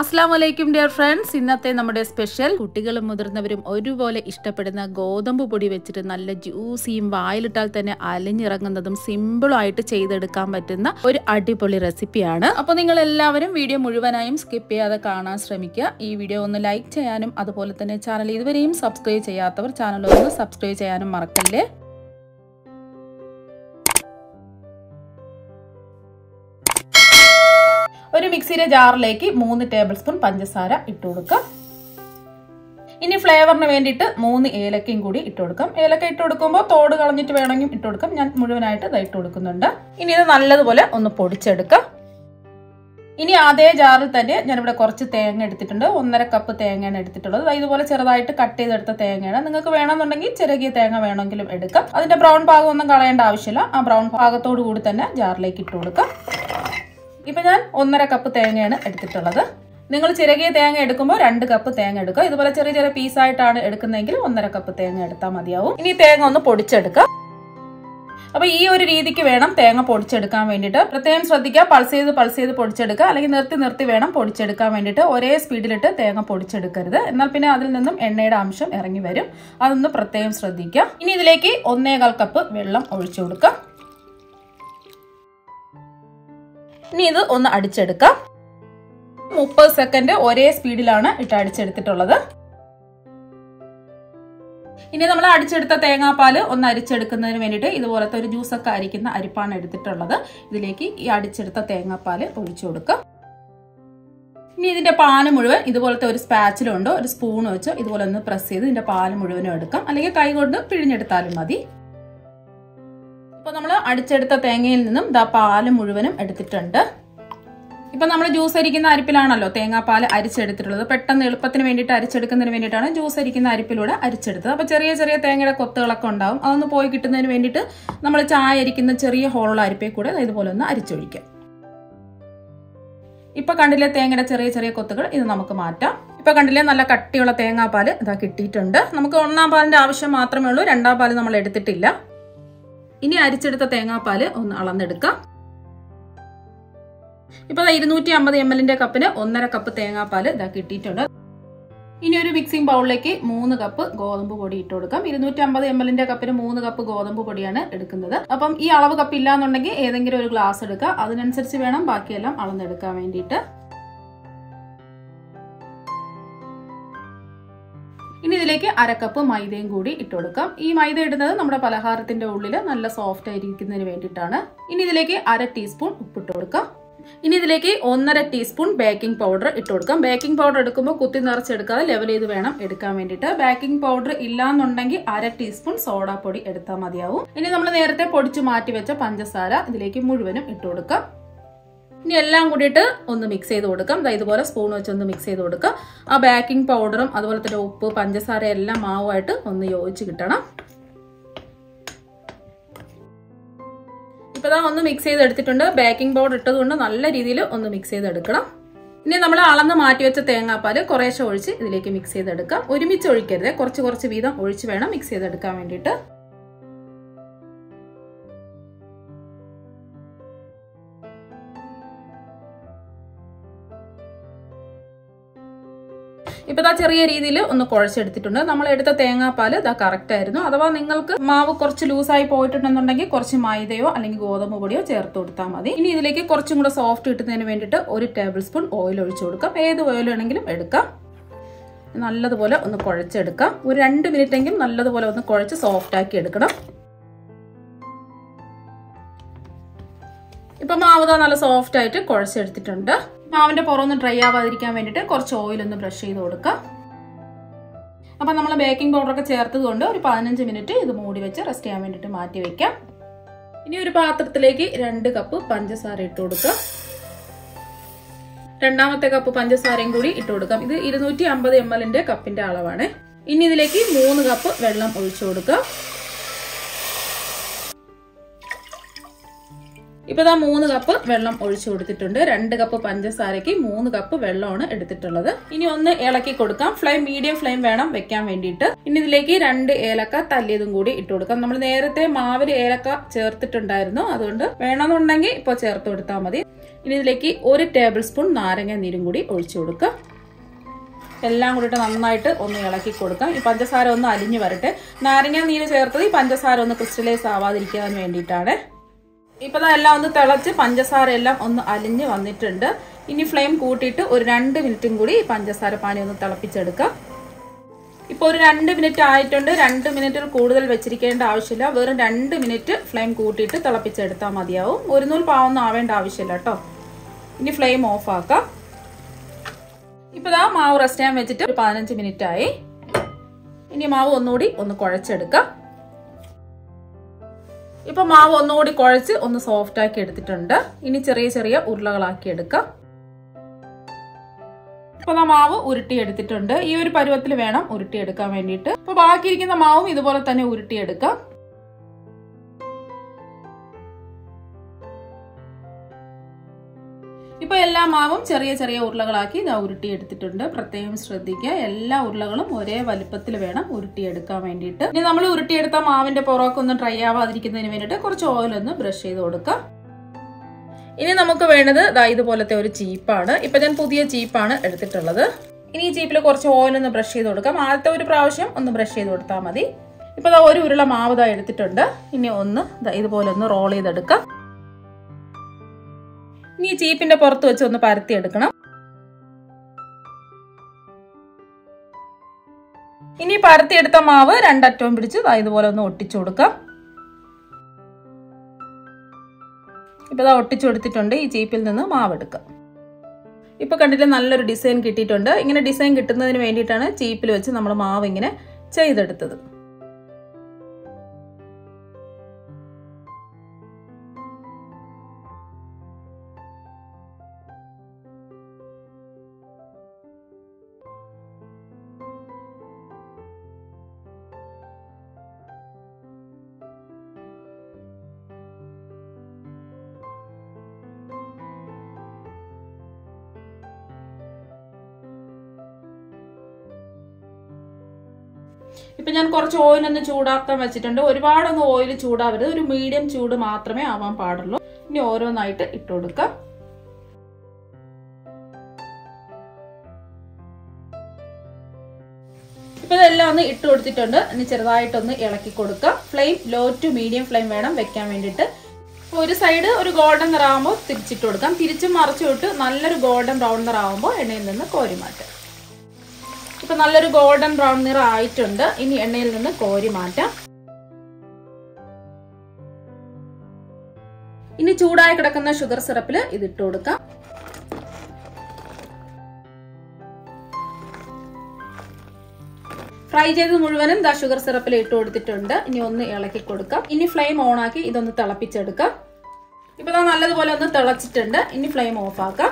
അസ്സാം വലൈക്കും dear friends. ഇന്നത്തെ നമ്മുടെ സ്പെഷ്യൽ കുട്ടികളും മുതിർന്നവരും ഒരുപോലെ ഇഷ്ടപ്പെടുന്ന ഗോതമ്പ് പൊടി വെച്ചിട്ട് നല്ല ജ്യൂസിയും വായിലിട്ടാൽ തന്നെ അലിഞ്ഞിറങ്ങുന്നതും സിമ്പിളായിട്ട് ചെയ്തെടുക്കാൻ പറ്റുന്ന ഒരു അടിപൊളി റെസിപ്പിയാണ് അപ്പോൾ നിങ്ങൾ എല്ലാവരും വീഡിയോ മുഴുവനായും സ്കിപ്പ് ചെയ്യാതെ കാണാൻ ശ്രമിക്കുക. ഈ വീഡിയോ ഒന്ന് ലൈക്ക് ചെയ്യാനും അതുപോലെ തന്നെ ചാനൽ ഇതുവരെയും സബ്സ്ക്രൈബ് ചെയ്യാത്തവർ ചാനൽ ഒന്ന് സബ്സ്ക്രൈബ് ചെയ്യാനും മറക്കല്ലേ? ഒരു മിക്സിയുടെ ജാറിലേക്ക് മൂന്ന് ടേബിൾ സ്പൂൺ പഞ്ചസാര ഇട്ട് കൊടുക്കുക. ഇനി ഫ്ലേവറിന് വേണ്ടിയിട്ട് മൂന്ന് ഏലക്കയും കൂടി ഇട്ട് കൊടുക്കാം. ഏലക്ക ഇട്ട് കൊടുക്കുമ്പോൾ തോട് കളഞ്ഞിട്ട് വേണമെങ്കിൽ ഇട്ട് കൊടുക്കാം. ഞാൻ മുഴുവനായിട്ട് ഇത് ഇട്ട് കൊടുക്കുന്നുണ്ട്. ഇനി ഇത് നല്ലതുപോലെ ഒന്ന് പൊടിച്ചെടുക്കാം. ഇനി അതേ ജാറിൽ തന്നെ ഞാനിവിടെ കുറച്ച് തേങ്ങ എടുത്തിട്ടുണ്ട്. ഒന്നര കപ്പ് തേങ്ങയാണ് എടുത്തിട്ടുള്ളത്. ഇതുപോലെ ചെറുതായിട്ട് കട്ട് ചെയ്തെടുത്ത തേങ്ങയാണ്. നിങ്ങൾക്ക് വേണമെന്നുണ്ടെങ്കിൽ ചെറുകിയ തേങ്ങ വേണമെങ്കിലും എടുക്കാം. അതിന്റെ ബ്രൗൺ ഭാഗം ഒന്നും കളയേണ്ട ആവശ്യമില്ല. ആ ബ്രൗൺ ഭാഗത്തോടു കൂടി തന്നെ ജാറിലേക്ക് ഇട്ട് കൊടുക്കാം. ഇപ്പൊ ഞാൻ ഒന്നര കപ്പ് തേങ്ങയാണ് എടുത്തിട്ടുള്ളത്. നിങ്ങൾ ചിരകിയ തേങ്ങ എടുക്കുമ്പോൾ രണ്ട് കപ്പ് തേങ്ങ എടുക്കുക. ഇതുപോലെ ചെറിയ ചെറിയ പീസായിട്ടാണ് എടുക്കുന്നതെങ്കിൽ ഒന്നര കപ്പ് തേങ്ങ എടുത്താൽ മതിയാവും. ഇനി തേങ്ങ ഒന്ന് പൊടിച്ചെടുക്കാം അപ്പൊ ഈ ഒരു രീതിക്ക് വേണം തേങ്ങ പൊടിച്ചെടുക്കാൻ വേണ്ടിയിട്ട്. പ്രത്യേകം ശ്രദ്ധിക്കുക പൾസ് ചെയ്ത് പൾസ് ചെയ്ത് പൊടിച്ചെടുക്കുക. അല്ലെങ്കിൽ നിർത്തി നിർത്തി വേണം പൊടിച്ചെടുക്കാൻ വേണ്ടിയിട്ട് ഒരേ സ്പീഡിലിട്ട് തേങ്ങ പൊടിച്ചെടുക്കരുത്. എന്നാൽ പിന്നെ അതിൽ നിന്നും എണ്ണയുടെ അംശം ഇറങ്ങി വരും. അതൊന്ന് പ്രത്യേകം ശ്രദ്ധിക്കുക. ഇനി ഇതിലേക്ക് ഒന്നേകാൽ കപ്പ് വെള്ളം ഒഴിച്ചു കൊടുക്കാം ഇനി ഇത് ഒന്ന് അടിച്ചെടുക്കാം. മുപ്പത് സെക്കൻഡ് ഒരേ സ്പീഡിലാണ് ഇട്ട് അടിച്ചെടുത്തിട്ടുള്ളത്. ഇനി നമ്മൾ അടിച്ചെടുത്ത തേങ്ങാപ്പാൽ ഒന്ന് അരിച്ചെടുക്കുന്നതിന് വേണ്ടിയിട്ട് ഇതുപോലത്തെ ഒരു ജ്യൂസൊക്കെ അരിക്കുന്ന അരിപ്പാണ് എടുത്തിട്ടുള്ളത്. ഇതിലേക്ക് ഈ അടിച്ചെടുത്ത തേങ്ങാപ്പാൽ ഒഴിച്ചു കൊടുക്കാം. ഇനി ഇതിന്റെ പാൽ മുഴുവൻ ഇതുപോലത്തെ ഒരു സ്പാച്ചിലുണ്ടോ. ഒരു സ്പൂൺ വെച്ചോ ഇതുപോലെ ഒന്ന് പ്രസ് ചെയ്ത് ഇതിന്റെ പാൽ മുഴുവനും എടുക്കാം. അല്ലെങ്കിൽ കൈ കൊണ്ട് പിഴിഞ്ഞെടുത്താലും മതി. ഇപ്പൊ നമ്മൾ അടിച്ചെടുത്ത തേങ്ങയിൽ നിന്നും ദാ പാൽ മുഴുവനും എടുത്തിട്ടുണ്ട്. ഇപ്പൊ നമ്മൾ ജ്യൂസ് അരിക്കുന്ന അരിപ്പിലാണല്ലോ തേങ്ങാപ്പാൽ അരിച്ചെടുത്തിട്ടുള്ളത്. പെട്ടെന്ന് എളുപ്പത്തിന് വേണ്ടിയിട്ട് അരിച്ചെടുക്കുന്നതിന് വേണ്ടിയിട്ടാണ് ജ്യൂസ് അരിക്കുന്ന അരിപ്പിലൂടെ അരിച്ചെടുത്തത്. അപ്പോൾ ചെറിയ ചെറിയ തേങ്ങയുടെ കൊത്തുകളൊക്കെ ഉണ്ടാവും. അതൊന്ന് പോയി കിട്ടുന്നതിന് വേണ്ടിയിട്ട് നമ്മൾ ചായ അരിക്കുന്ന ചെറിയ ഹോളുള്ള അരിപ്പേ കൂടെ ഇതുപോലെ ഒന്ന് അരിച്ചൊഴിക്കാം. ഇപ്പൊ കണ്ടില്ലേ തേങ്ങയുടെ ചെറിയ ചെറിയ കൊത്തുകൾ? ഇത് നമുക്ക് മാറ്റാം. ഇപ്പൊ കണ്ടില്ലേ നല്ല കട്ടിയുള്ള തേങ്ങാപ്പാൽ ഇതാ കിട്ടിയിട്ടുണ്ട്. നമുക്ക് ഒന്നാം പാലിന്റെ ആവശ്യം മാത്രമേ ഉള്ളൂ. രണ്ടാം പാൽ നമ്മൾ എടുത്തിട്ടില്ല. ഇനി അരിച്ചെടുത്ത തേങ്ങാപ്പാൽ ഒന്ന് അളന്നെടുക്കാം. ഇപ്പൊ ഇരുന്നൂറ്റി അമ്പത് എം എല്ലിന്റെ കപ്പിന് ഒന്നര കപ്പ് തേങ്ങാപ്പാൽ ഇതാ കിട്ടിയിട്ടുണ്ട്. ഇനി ഒരു മിക്സിംഗ് ബൗളിലേക്ക് മൂന്ന് കപ്പ് ഗോതമ്പ് പൊടി ഇട്ട് കൊടുക്കാം. ഇരുന്നൂറ്റി അമ്പത് എം എല്ലിന്റെ കപ്പിന് മൂന്ന് കപ്പ് ഗോതമ്പ് പൊടിയാണ് എടുക്കുന്നത്. അപ്പം ഈ അളവ് കപ്പ് ഇല്ലാന്നുണ്ടെങ്കിൽ ഏതെങ്കിലും ഒരു ഗ്ലാസ് എടുക്കുക. അതിനനുസരിച്ച് വേണം ബാക്കിയെല്ലാം അളന്നെടുക്കാൻ വേണ്ടിയിട്ട്. ഇനി ഇതിലേക്ക് അരക്കപ്പ് മൈദയും കൂടി ഇട്ട് കൊടുക്കാം. ഈ മൈദ ഇടുന്നത് നമ്മുടെ പലഹാരത്തിന്റെ ഉള്ളിൽ നല്ല സോഫ്റ്റ് ആയിരിക്കുന്നതിന് വേണ്ടിയിട്ടാണ്. ഇനി ഇതിലേക്ക് അര ടീസ്പൂൺ ഉപ്പിട്ട് കൊടുക്കാം. ഇനി ഇതിലേക്ക് ഒന്നര ടീസ്പൂൺ ബേക്കിംഗ് പൗഡർ ഇട്ട് കൊടുക്കാം. ബേക്കിംഗ് പൗഡർ എടുക്കുമ്പോൾ കുത്തി നിറച്ചെടുക്കാതെ ലെവൽ ചെയ്ത് വേണം എടുക്കാൻ വേണ്ടിയിട്ട്. ബേക്കിംഗ് പൗഡർ ഇല്ലാന്നുണ്ടെങ്കിൽ അര ടീസ്പൂൺ സോഡാപ്പൊടി എടുത്താൽ മതിയാവും. ഇനി നമ്മൾ നേരത്തെ പൊടിച്ചു മാറ്റി വെച്ച പഞ്ചസാര ഇതിലേക്ക് മുഴുവനും ഇട്ട് കൊടുക്കാം. ഇനി എല്ലാം കൂടിയിട്ട് ഒന്ന് മിക്സ് ചെയ്ത് കൊടുക്കാം. അതായത് ഇതുപോലെ സ്പൂൺ വെച്ച് ഒന്ന് മിക്സ് ചെയ്ത് കൊടുക്കുക ആ ബേക്കിംഗ് പൗഡറും അതുപോലെ തന്നെ ഉപ്പ് പഞ്ചസാര എല്ലാം മാവുമായിട്ട് ഒന്ന് യോജിച്ച് കിട്ടണം. ഇപ്പൊ ഒന്ന് മിക്സ് ചെയ്ത് എടുത്തിട്ടുണ്ട്. ബേക്കിംഗ് പൗഡർ ഇട്ടതുകൊണ്ട് നല്ല രീതിയിൽ ഒന്ന് മിക്സ് ചെയ്ത് എടുക്കണം. ഇനി നമ്മൾ അളന്ന് മാറ്റി വെച്ച തേങ്ങാപ്പാൽ കുറേശ്ശെ ഒഴിച്ച് ഇതിലേക്ക് മിക്സ് ചെയ്തെടുക്കാം. ഒരുമിച്ച് ഒഴിക്കരുത്. കുറച്ച് കുറച്ച് വീതം ഒഴിച്ച് വേണം മിക്സ് ചെയ്തെടുക്കാൻ വേണ്ടിയിട്ട്. ഇപ്പൊ ഇതാ ചെറിയ രീതിയിൽ ഒന്ന് കുഴച്ചെടുത്തിട്ടുണ്ട്. നമ്മൾ എടുത്ത തേങ്ങാപ്പാൽ ഇതാ കറക്റ്റ് ആയിരുന്നു. അഥവാ നിങ്ങൾക്ക് മാവ് കുറച്ച് ലൂസായി പോയിട്ടുണ്ടെന്നുണ്ടെങ്കിൽ കുറച്ച് മൈദയോ അല്ലെങ്കിൽ ഗോതമ്പ് പൊടിയോ ചേർത്ത് കൊടുത്താൽ മതി. ഇനി ഇതിലേക്ക് കുറച്ചും കൂടെ സോഫ്റ്റ് കിട്ടുന്നതിന് വേണ്ടിയിട്ട് ഒരു ടേബിൾ സ്പൂൺ ഓയിൽ ഒഴിച്ചു കൊടുക്കാം. ഏത് ഓയിൽ വേണമെങ്കിലും എടുക്കാം. നല്ലതുപോലെ ഒന്ന് കുഴച്ചെടുക്കാം. ഒരു രണ്ട് മിനിറ്റ് എങ്കിലും നല്ലതുപോലെ ഒന്ന് കുഴച്ച് സോഫ്റ്റ് ആക്കി എടുക്കണം. ഇപ്പൊ മാവ് നല്ല സോഫ്റ്റ് ആയിട്ട് കുഴച്ചെടുത്തിട്ടുണ്ട്. മാവിന്റെ ഒന്ന് ഡ്രൈ ആവാതിരിക്കാൻ വേണ്ടിയിട്ട് കുറച്ച് ഓയിൽ ഒന്ന് ബ്രഷ് ചെയ്ത് കൊടുക്കാം. അപ്പൊ നമ്മൾ ബേക്കിംഗ് പൗഡർ ഒക്കെ ചേർത്തത് കൊണ്ട് ഒരു പതിനഞ്ച് മിനിറ്റ് ഇത് മൂടി വെച്ച് റെസ്റ്റ് ചെയ്യാൻ വേണ്ടിയിട്ട് മാറ്റി വെക്കാം. ഇനി ഒരു പാത്രത്തിലേക്ക് രണ്ട് കപ്പ് പഞ്ചസാര ഇട്ട് കൊടുക്കാം. രണ്ടാമത്തെ കപ്പ് പഞ്ചസാരയും കൂടി ഇട്ട് കൊടുക്കാം. ഇത് ഇരുന്നൂറ്റി അമ്പത് എം എല്ലിന്റെ കപ്പിന്റെ അളവാണ്. ഇനി ഇതിലേക്ക് മൂന്ന് കപ്പ് വെള്ളം ഒഴിച്ചു കൊടുക്കാം. ഇപ്പൊ ഇതാ മൂന്ന് കപ്പ് വെള്ളം ഒഴിച്ചു കൊടുത്തിട്ടുണ്ട്. രണ്ട് കപ്പ് പഞ്ചസാരയ്ക്ക് മൂന്ന് കപ്പ് വെള്ളമാണ് എടുത്തിട്ടുള്ളത്. ഇനി ഒന്ന് ഇളക്കി കൊടുക്കാം. ഫ്ലെയിം മീഡിയം ഫ്ലെയിം വേണം വെക്കാൻ വേണ്ടിയിട്ട്. ഇനി ഇതിലേക്ക് രണ്ട് ഏലക്ക തല്ലിയതും കൂടി ഇട്ട് കൊടുക്കാം. നമ്മൾ നേരത്തെ മാവിൽ ഏലക്ക ചേർത്തിട്ടുണ്ടായിരുന്നു. അതുകൊണ്ട് വേണമെന്നുണ്ടെങ്കിൽ ഇപ്പോൾ ചേർത്ത് കൊടുത്താൽ മതി. ഇനി ഇതിലേക്ക് ഒരു ടേബിൾ സ്പൂൺ നാരങ്ങ നീരും കൂടി ഒഴിച്ചു കൊടുക്കാം. എല്ലാം കൂടിയിട്ട് നന്നായിട്ട് ഒന്ന് ഇളക്കി കൊടുക്കാം. ഈ പഞ്ചസാര ഒന്ന് അലിഞ്ഞു വരട്ടെ. നാരങ്ങ നീര് ചേർത്തത് ഈ പഞ്ചസാര ഒന്ന് ക്രിസ്റ്റലൈസ് ആവാതിരിക്കാൻ വേണ്ടിയിട്ടാണ്. ഇപ്പൊ എല്ലാം ഒന്ന് തിളച്ച് പഞ്ചസാര എല്ലാം ഒന്ന് അലിഞ്ഞ് വന്നിട്ടുണ്ട്. ഇനി ഫ്ലെയിം കൂട്ടിയിട്ട് ഒരു രണ്ട് മിനിറ്റും കൂടി പഞ്ചസാര പാനി ഒന്ന് തിളപ്പിച്ചെടുക്കാം. ഇപ്പോൾ ഒരു രണ്ട് മിനിറ്റ് ആയിട്ടുണ്ട്. രണ്ട് മിനിറ്റിൽ കൂടുതൽ വെച്ചിരിക്കേണ്ട ആവശ്യമില്ല. വെറും രണ്ട് മിനിറ്റ് ഫ്ലെയിം കൂട്ടിയിട്ട് തിളപ്പിച്ചെടുത്താൽ മതിയാവും. ഒരു നൂൽ പാവൊന്നും ആവേണ്ട ആവശ്യമില്ല കേട്ടോ. ഇനി ഫ്ലെയിം ഓഫ് ആക്കാം. ഇപ്പൊ മാവ് റെസ്റ്റ് ചെയ്യാൻ വെച്ചിട്ട് ഒരു പതിനഞ്ച് മിനിറ്റ് ആയി. ഇനി മാവ് ഒന്നുകൂടി ഒന്ന് കുഴച്ചെടുക്കാം. ഇപ്പൊ മാവ് ഒന്നുകൂടി കുഴച്ച് ഒന്ന് സോഫ്റ്റ് ആക്കി എടുത്തിട്ടുണ്ട്. ഇനി ചെറിയ ചെറിയ ഉരുളകളാക്കി എടുക്കാം. ഇപ്പൊ മാവ് ഉരുട്ടി എടുത്തിട്ടുണ്ട്. ഈ ഒരു പരുവത്തിൽ വേണം ഉരുട്ടി എടുക്കാൻ വേണ്ടിയിട്ട്. ഇപ്പൊ ബാക്കിയിരിക്കുന്ന മാവും ഇതുപോലെ തന്നെ ഉരുട്ടിയെടുക്കാം. ഇപ്പൊ മാവും ചെറിയ ചെറിയ ഉരുളകളാക്കി ഇതാ ഉരുട്ടി എടുത്തിട്ടുണ്ട്. പ്രത്യേകം ശ്രദ്ധിക്കുക. എല്ലാ ഉരുളകളും ഒരേ വലുപ്പത്തിൽ വേണം ഉരുട്ടിയെടുക്കാൻ വേണ്ടിയിട്ട്. ഇനി നമ്മൾ ഉരുട്ടിയെടുത്ത മാവിന്റെ പുറമൊക്കെ ഒന്ന് ഡ്രൈ ആവാതിരിക്കുന്നതിന് വേണ്ടിയിട്ട് കുറച്ച് ഓയിൽ ഒന്ന് ബ്രഷ് ചെയ്ത് കൊടുക്കാം. ഇനി നമുക്ക് വേണ്ടത് ഇതാ ഇതുപോലത്തെ ഒരു ചീപ്പാണ്. ഇപ്പൊ ഞാൻ പുതിയ ചീപ്പാണ് എടുത്തിട്ടുള്ളത്. ഇനി ഈ ചീപ്പിൽ കുറച്ച് ഓയിൽ ഒന്ന് ബ്രഷ് ചെയ്ത് കൊടുക്കാം. ആദ്യത്തെ ഒരു പ്രാവശ്യം ഒന്ന് ബ്രഷ് ചെയ്ത് കൊടുത്താൽ മതി. ഇപ്പൊ ഒരു ഉരുള മാവ് ദാ എടുത്തിട്ടുണ്ട്. ഇനി ഒന്ന് ഇതുപോലെ ഒന്ന് റോൾ ചെയ്തെടുക്കാം. ഇനി ചീപ്പിന്റെ പുറത്ത് വെച്ച് ഒന്ന് പരത്തി എടുക്കണം ഇനി പരത്തിയെടുത്ത മാവ് രണ്ടറ്റവും പിടിച്ച് ഇതുപോലെ ഒന്ന് ഒട്ടിച്ചു കൊടുക്കാം. ഇപ്പൊ ഇതാ ഒട്ടിച്ചു കൊടുത്തിട്ടുണ്ട്. ഈ ചീപ്പിൽ നിന്ന് മാവ് എടുക്കാം. ഇപ്പൊ കണ്ടിട്ട് നല്ലൊരു ഡിസൈൻ കിട്ടിയിട്ടുണ്ട്. ഇങ്ങനെ ഡിസൈൻ കിട്ടുന്നതിന് വേണ്ടിയിട്ടാണ് ചീപ്പിൽ വെച്ച് നമ്മൾ മാവ് ഇങ്ങനെ ചെയ്തെടുത്തത്. ഇപ്പൊ ഞാൻ കുറച്ച് ഓയിൽ ഒന്ന് ചൂടാക്കാൻ വെച്ചിട്ടുണ്ട്. ഒരുപാടൊന്നും ഓയിൽ ചൂടാവരുത്. ഒരു മീഡിയം ചൂട് മാത്രമേ ആവാൻ പാടുള്ളൂ. ഇനി ഓരോന്നായിട്ട് ഇട്ട് കൊടുക്കാം. ഇപ്പൊ ഇതെല്ലാം ഒന്ന് ഇട്ട് കൊടുത്തിട്ടുണ്ട്. ഇനി ചെറുതായിട്ടൊന്ന് ഇളക്കി കൊടുക്കുക flame low to medium flame വേണം വെക്കാൻ വേണ്ടിയിട്ട്. ഒരു സൈഡ് ഒരു ഗോൾഡൻ നിറാവുമ്പോൾ തിരിച്ചിട്ട് കൊടുക്കാം. തിരിച്ചും മറിച്ചു വിട്ട് നല്ലൊരു ഗോൾഡൻ ബ്രൗൺ നിറാവുമ്പോൾ എണ്ണയിൽ നിന്ന് കോരി മാറ്റാം. ഇപ്പൊ നല്ലൊരു ഗോൾഡൻ ബ്രൗൺ നിറ ആയിട്ടുണ്ട് ഇനി എണ്ണയിൽ നിന്ന് കോരി മാറ്റാം. ഇനി ചൂടായി കിടക്കുന്ന ഷുഗർ സിറപ്പിൽ ഇത് ഇട്ട് കൊടുക്കാം. ഫ്രൈ ചെയ്ത് മുഴുവനും ദാ ഷുഗർ സിറപ്പിൽ ഇട്ട് കൊടുത്തിട്ടുണ്ട്. ഇനി ഒന്ന് ഇളക്കി കൊടുക്കാം. ഇനി ഫ്ലെയിം ഓൺ ആക്കി ഇതൊന്ന് തിളപ്പിച്ചെടുക്കാം. ഇപ്പൊ നല്ലതുപോലെ ഒന്ന് തിളച്ചിട്ടുണ്ട്. ഇനി ഫ്ലെയിം ഓഫ് ആക്കാം.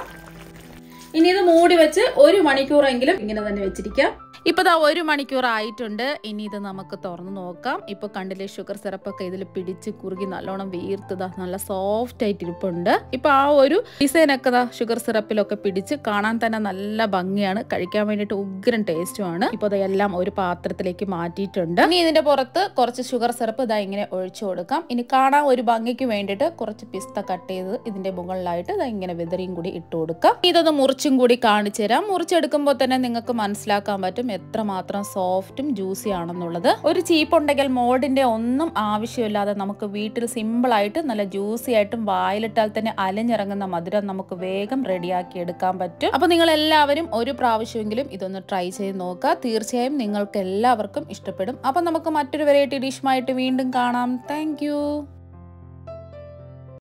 ഇനി ഇത് മൂടി വെച്ച് ഒരു മണിക്കൂറെങ്കിലും ഇങ്ങനെ തന്നെ വെച്ചിരിക്കാം ഇപ്പൊ ദാ ഒരു മണിക്കൂർ ആയിട്ടുണ്ട്. ഇനി ഇത് നമുക്ക് തുറന്ന് നോക്കാം. ഇപ്പൊ കണ്ടില്ലേ ഷുഗർ സിറപ്പൊക്കെ ഇതിൽ പിടിച്ച് കുറുകി നല്ലോണം വീർത്തതാ. നല്ല സോഫ്റ്റ് ആയിട്ട് ഇരിപ്പുണ്ട്. ഇപ്പൊ ആ ഒരു ഡിസൈൻ ഒക്കെ ദാ ഷുഗർ സിറപ്പിലൊക്കെ പിടിച്ച് കാണാൻ തന്നെ നല്ല ഭംഗിയാണ്. കഴിക്കാൻ വേണ്ടിയിട്ട് ഉഗ്രൻ ടേസ്റ്റുമാണ് ഇപ്പൊ ഇതെല്ലാം ഒരു പാത്രത്തിലേക്ക് മാറ്റിയിട്ടുണ്ട്. ഇനി ഇതിന്റെ പുറത്ത് കുറച്ച് ഷുഗർ സിറപ്പ് ഇതാ ഇങ്ങനെ ഒഴിച്ചു കൊടുക്കാം. ഇനി കാണാൻ ഒരു ഭംഗിക്ക് വേണ്ടിയിട്ട് കുറച്ച് പിസ്ത കട്ട് ചെയ്ത് ഇതിന്റെ മുകളിലായിട്ട് ഇതാ ഇങ്ങനെ വിതറിയും കൂടി ഇട്ട് കൊടുക്കാം. ഇതൊന്ന് മുറിച്ചും കൂടി കാണിച്ചു തരാം. മുറിച്ചെടുക്കുമ്പോൾ തന്നെ നിങ്ങൾക്ക് മനസ്സിലാക്കാൻ പറ്റും എത്രമാത്രം സോഫ്റ്റും ജ്യൂസി ആണെന്നുള്ളത്. ഒരു ചീപ്പ് ഉണ്ടെങ്കിൽ മോൾഡിന്റെ ഒന്നും ആവശ്യമില്ലാതെ നമുക്ക് വീട്ടിൽ സിമ്പിൾ ആയിട്ട് നല്ല ജ്യൂസി ആയിട്ടും വായിലിട്ടാൽ തന്നെ അലഞ്ഞിറങ്ങുന്ന മധുരം നമുക്ക് വേഗം റെഡിയാക്കി എടുക്കാൻ പറ്റും. അപ്പൊ നിങ്ങൾ എല്ലാവരും ഒരു പ്രാവശ്യമെങ്കിലും ഇതൊന്ന് ട്രൈ ചെയ്ത് നോക്കുക. തീർച്ചയായും നിങ്ങൾക്ക് എല്ലാവർക്കും ഇഷ്ടപ്പെടും. അപ്പൊ നമുക്ക് മറ്റൊരു വെറൈറ്റി ഡിഷുമായിട്ട് വീണ്ടും കാണാം. താങ്ക്